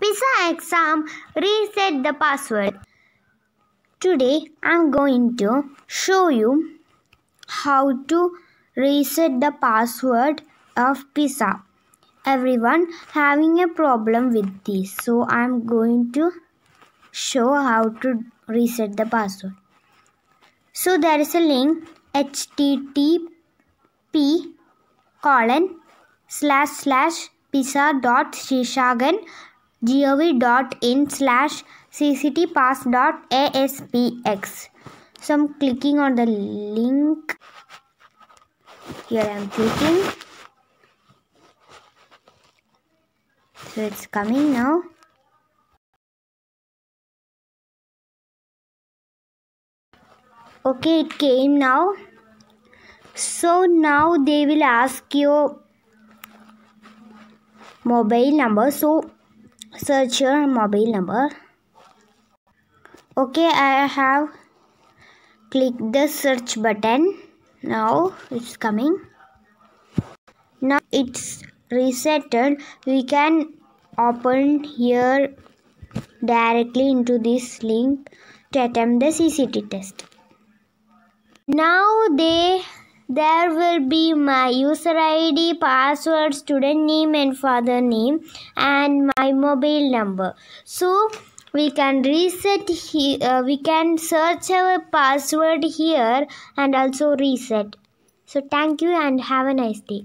PISA exam reset the password. Today I'm going to show you how to reset the password of PISA. Everyone having a problem with this. So I'm going to show how to reset the password. So there is a link http colon slash slash pisa dot seshagun gov dot in slash cctpass dot aspx. So I'm clicking on the link. Here I'm clicking. So it's coming now. okay it came now so now they will ask your mobile number so search your mobile number. Okay i have clicked the search button. Now it's coming. Now it's resetted. We can open here directly into this link to attempt the cct test. Now they there will be my user id password student name and father name and my mobile number. So we can reset here uh, we can search our password here and also reset. So thank you and have a nice day